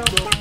Focus.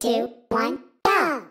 Two, one, go!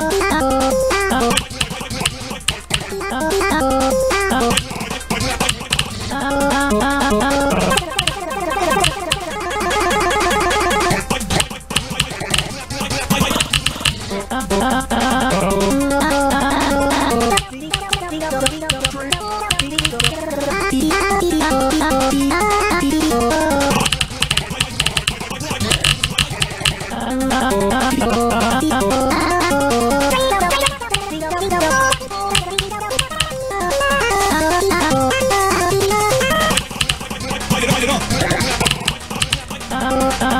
Oh, oh, oh.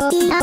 Oh,